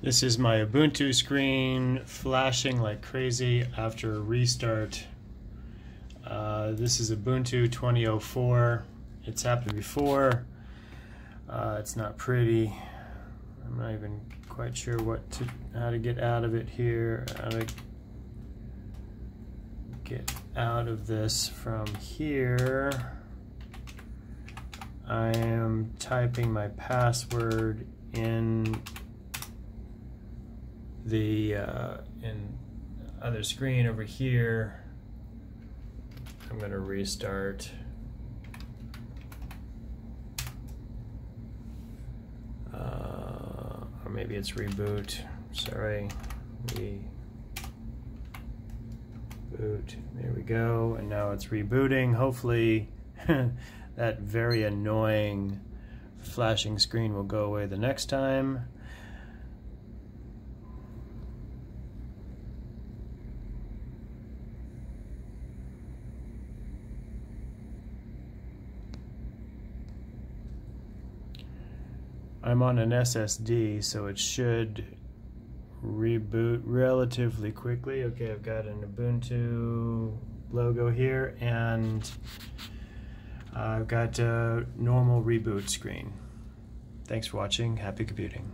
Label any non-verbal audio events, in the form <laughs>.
This is my Ubuntu screen flashing like crazy after a restart. Uh, this is Ubuntu 2004. It's happened before. Uh, it's not pretty. I'm not even quite sure what to how to get out of it here. How to get out of this from here. I am typing my password in the uh, in other screen over here. I'm going to restart. Uh, or maybe it's reboot. Sorry. Reboot. There we go. And now it's rebooting. Hopefully <laughs> that very annoying flashing screen will go away the next time. I'm on an SSD, so it should reboot relatively quickly. Okay, I've got an Ubuntu logo here, and I've got a normal reboot screen. Thanks for watching. Happy computing.